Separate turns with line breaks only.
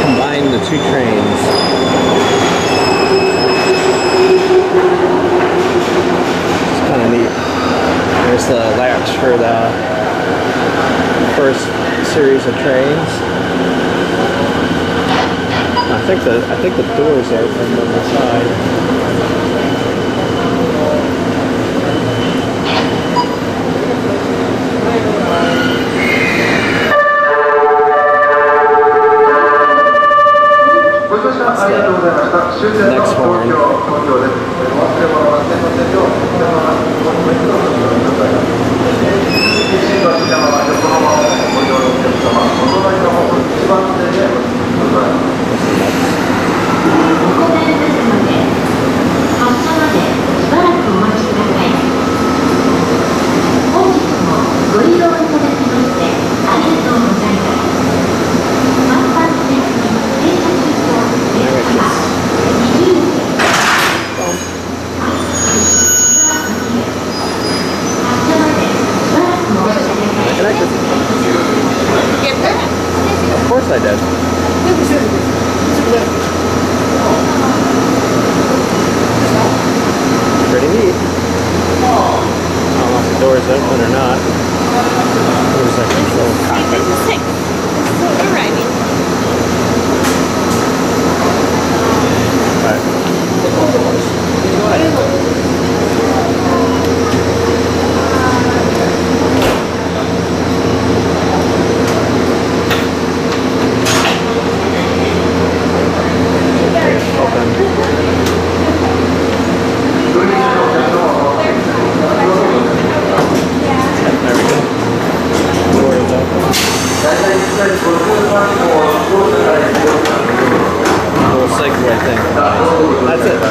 Combine the two trains. It's kind of neat. There's the latch for the first series of trains. I think the I think the doors open on the side. next morning. Course I did. Pretty neat. I don't know if the door's open or not. Little
segue thing. That's it.